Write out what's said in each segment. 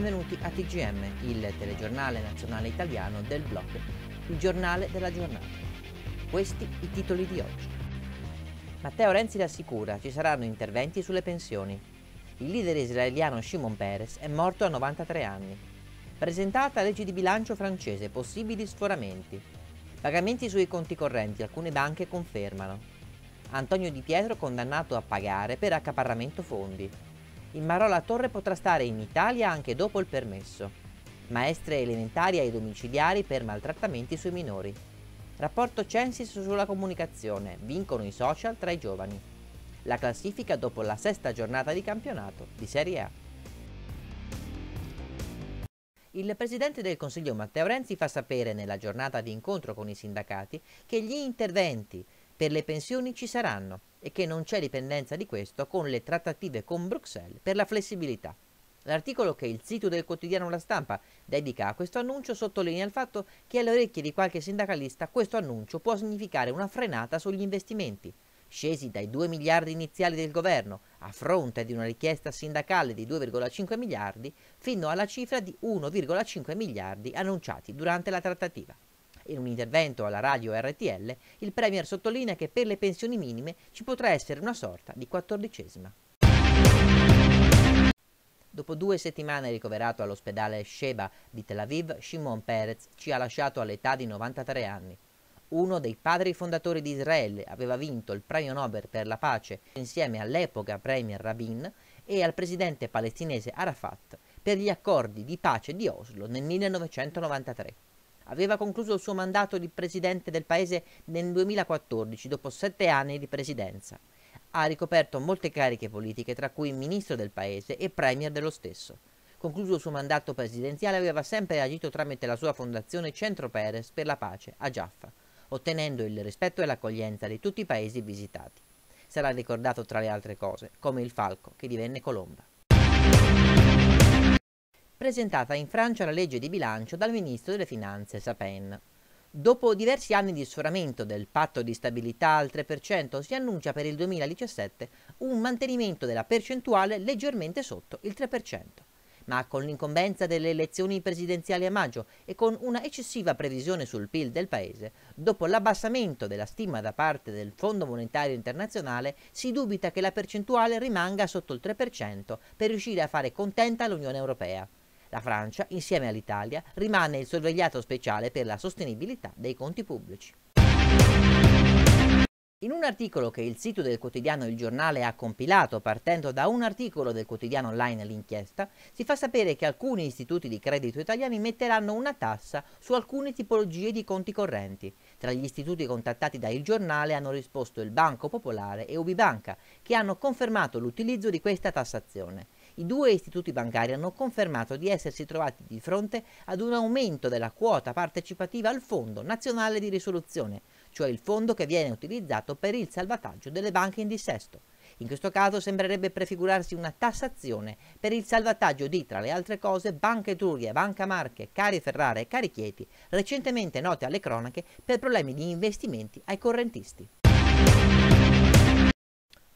benvenuti a TGM, il telegiornale nazionale italiano del blog, il giornale della giornata. Questi i titoli di oggi. Matteo Renzi rassicura, ci saranno interventi sulle pensioni. Il leader israeliano Shimon Peres è morto a 93 anni. Presentata legge di bilancio francese, possibili sforamenti. Pagamenti sui conti correnti, alcune banche confermano. Antonio Di Pietro condannato a pagare per accaparramento fondi. Il Marola Torre potrà stare in Italia anche dopo il permesso. Maestre elementari ai domiciliari per maltrattamenti sui minori. Rapporto Censis sulla comunicazione. Vincono i social tra i giovani. La classifica dopo la sesta giornata di campionato di Serie A. Il Presidente del Consiglio Matteo Renzi fa sapere nella giornata di incontro con i sindacati che gli interventi per le pensioni ci saranno e che non c'è dipendenza di questo con le trattative con Bruxelles per la flessibilità. L'articolo che il sito del quotidiano La Stampa dedica a questo annuncio sottolinea il fatto che alle orecchie di qualche sindacalista questo annuncio può significare una frenata sugli investimenti, scesi dai 2 miliardi iniziali del governo a fronte di una richiesta sindacale di 2,5 miliardi fino alla cifra di 1,5 miliardi annunciati durante la trattativa. In un intervento alla radio RTL, il Premier sottolinea che per le pensioni minime ci potrà essere una sorta di quattordicesima. Dopo due settimane ricoverato all'ospedale Sheba di Tel Aviv, Shimon Peretz ci ha lasciato all'età di 93 anni. Uno dei padri fondatori di Israele aveva vinto il premio Nobel per la pace insieme all'epoca Premier Rabin e al presidente palestinese Arafat per gli accordi di pace di Oslo nel 1993 aveva concluso il suo mandato di presidente del paese nel 2014, dopo sette anni di presidenza. Ha ricoperto molte cariche politiche, tra cui ministro del paese e premier dello stesso. Concluso il suo mandato presidenziale, aveva sempre agito tramite la sua fondazione Centro Perez per la pace a Jaffa, ottenendo il rispetto e l'accoglienza di tutti i paesi visitati. Sarà ricordato tra le altre cose come il falco che divenne colomba presentata in Francia la legge di bilancio dal ministro delle finanze Sapin. Dopo diversi anni di sforamento del patto di stabilità al 3%, si annuncia per il 2017 un mantenimento della percentuale leggermente sotto il 3%. Ma con l'incombenza delle elezioni presidenziali a maggio e con una eccessiva previsione sul PIL del paese, dopo l'abbassamento della stima da parte del Fondo Monetario Internazionale, si dubita che la percentuale rimanga sotto il 3% per riuscire a fare contenta l'Unione Europea. La Francia, insieme all'Italia, rimane il sorvegliato speciale per la sostenibilità dei conti pubblici. In un articolo che il sito del quotidiano Il Giornale ha compilato partendo da un articolo del quotidiano online L'Inchiesta, si fa sapere che alcuni istituti di credito italiani metteranno una tassa su alcune tipologie di conti correnti. Tra gli istituti contattati da Il Giornale hanno risposto il Banco Popolare e Ubibanca, che hanno confermato l'utilizzo di questa tassazione i due istituti bancari hanno confermato di essersi trovati di fronte ad un aumento della quota partecipativa al Fondo Nazionale di Risoluzione, cioè il fondo che viene utilizzato per il salvataggio delle banche in dissesto. In questo caso sembrerebbe prefigurarsi una tassazione per il salvataggio di, tra le altre cose, Banca Etruria, Banca Marche, Cari Ferrara e Cari Chieti, recentemente note alle cronache per problemi di investimenti ai correntisti.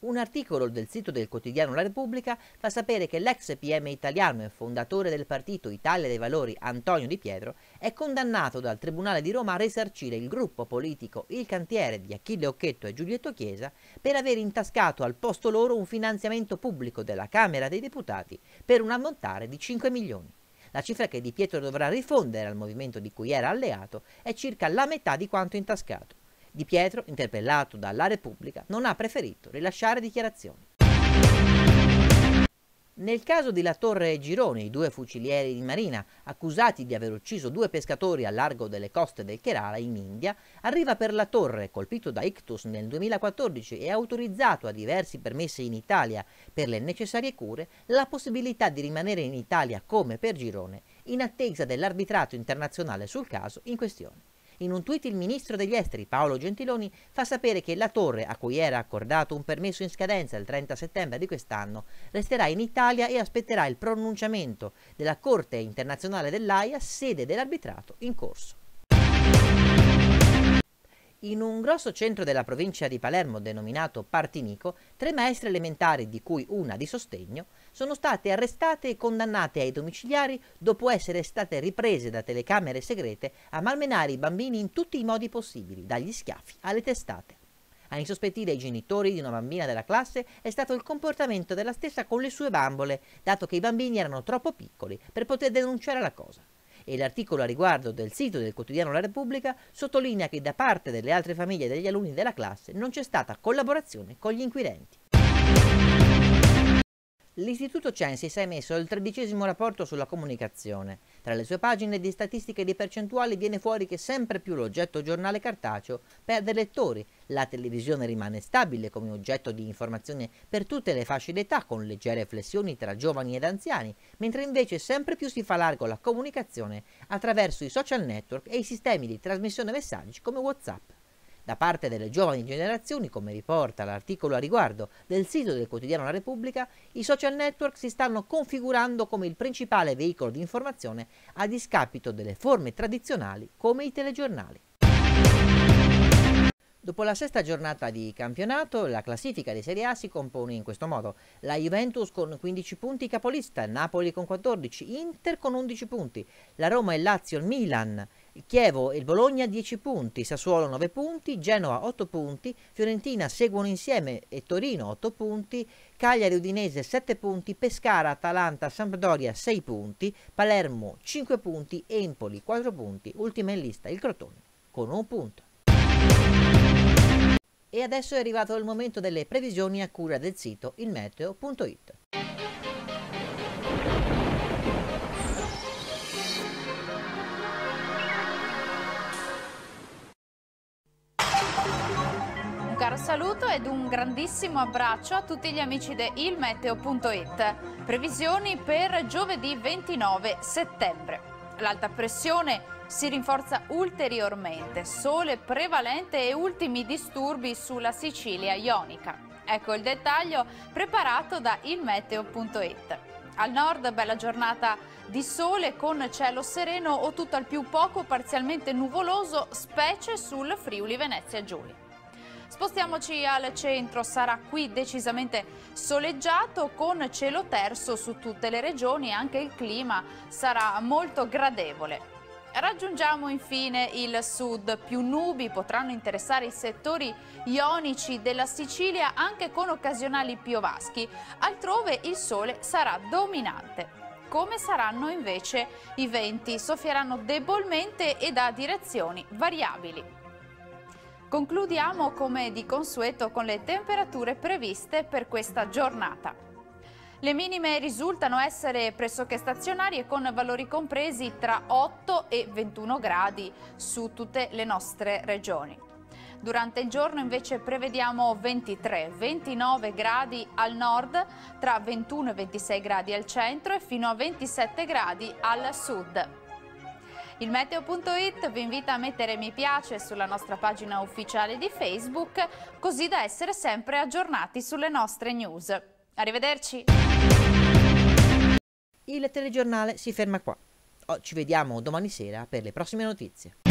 Un articolo del sito del quotidiano La Repubblica fa sapere che l'ex PM italiano e fondatore del partito Italia dei Valori Antonio Di Pietro è condannato dal Tribunale di Roma a risarcire il gruppo politico Il Cantiere di Achille Occhetto e Giulietto Chiesa per aver intascato al posto loro un finanziamento pubblico della Camera dei Deputati per un ammontare di 5 milioni. La cifra che Di Pietro dovrà rifondere al movimento di cui era alleato è circa la metà di quanto intascato. Di Pietro, interpellato dalla Repubblica, non ha preferito rilasciare dichiarazioni. Nel caso di La Torre e Gironi, i due fucilieri di marina accusati di aver ucciso due pescatori al largo delle coste del Kerala in India, arriva per La Torre, colpito da ictus nel 2014 e autorizzato a diversi permessi in Italia per le necessarie cure, la possibilità di rimanere in Italia come per Girone, in attesa dell'arbitrato internazionale sul caso in questione. In un tweet il ministro degli esteri Paolo Gentiloni fa sapere che la torre, a cui era accordato un permesso in scadenza il 30 settembre di quest'anno, resterà in Italia e aspetterà il pronunciamento della Corte internazionale dell'AIA, sede dell'arbitrato in corso. In un grosso centro della provincia di Palermo denominato Partinico, tre maestre elementari, di cui una di sostegno, sono state arrestate e condannate ai domiciliari dopo essere state riprese da telecamere segrete a malmenare i bambini in tutti i modi possibili, dagli schiaffi alle testate. A insospettire i genitori di una bambina della classe è stato il comportamento della stessa con le sue bambole, dato che i bambini erano troppo piccoli per poter denunciare la cosa e l'articolo a riguardo del sito del quotidiano La Repubblica sottolinea che da parte delle altre famiglie degli alunni della classe non c'è stata collaborazione con gli inquirenti. L'Istituto Censis ha emesso il tredicesimo rapporto sulla comunicazione. Tra le sue pagine di statistiche e di percentuali viene fuori che sempre più l'oggetto giornale cartaceo perde lettori, la televisione rimane stabile come oggetto di informazione per tutte le fasce d'età con leggere flessioni tra giovani ed anziani, mentre invece sempre più si fa largo la comunicazione attraverso i social network e i sistemi di trasmissione messaggi come WhatsApp da parte delle giovani generazioni, come riporta l'articolo a riguardo del sito del quotidiano La Repubblica, i social network si stanno configurando come il principale veicolo di informazione a discapito delle forme tradizionali come i telegiornali. Dopo la sesta giornata di campionato, la classifica di Serie A si compone in questo modo. La Juventus con 15 punti capolista, Napoli con 14, Inter con 11 punti, la Roma e Lazio, il Milan, Chievo e il Bologna 10 punti, Sassuolo 9 punti, Genova 8 punti, Fiorentina seguono insieme e Torino 8 punti, Cagliari Udinese 7 punti, Pescara, Atalanta, Sampdoria 6 punti, Palermo 5 punti, Empoli 4 punti, ultima in lista il Crotone con un punto. E adesso è arrivato il momento delle previsioni a cura del sito ilmeteo.it. saluto ed un grandissimo abbraccio a tutti gli amici di ilmeteo.it. Previsioni per giovedì 29 settembre. L'alta pressione si rinforza ulteriormente, sole prevalente e ultimi disturbi sulla Sicilia ionica. Ecco il dettaglio preparato da ilmeteo.it. Al nord bella giornata di sole con cielo sereno o tutto al più poco parzialmente nuvoloso, specie sul Friuli Venezia Giulia. Spostiamoci al centro, sarà qui decisamente soleggiato con cielo terzo su tutte le regioni, anche il clima sarà molto gradevole. Raggiungiamo infine il sud, più nubi potranno interessare i settori ionici della Sicilia anche con occasionali piovaschi, altrove il sole sarà dominante. Come saranno invece i venti? Soffieranno debolmente e da direzioni variabili. Concludiamo come di consueto con le temperature previste per questa giornata. Le minime risultano essere pressoché stazionarie con valori compresi tra 8 e 21 gradi su tutte le nostre regioni. Durante il giorno invece prevediamo 23-29 gradi al nord, tra 21 e 26 gradi al centro e fino a 27 gradi al sud. Il meteo.it vi invita a mettere mi piace sulla nostra pagina ufficiale di Facebook, così da essere sempre aggiornati sulle nostre news. Arrivederci! Il telegiornale si ferma qua. Oh, ci vediamo domani sera per le prossime notizie.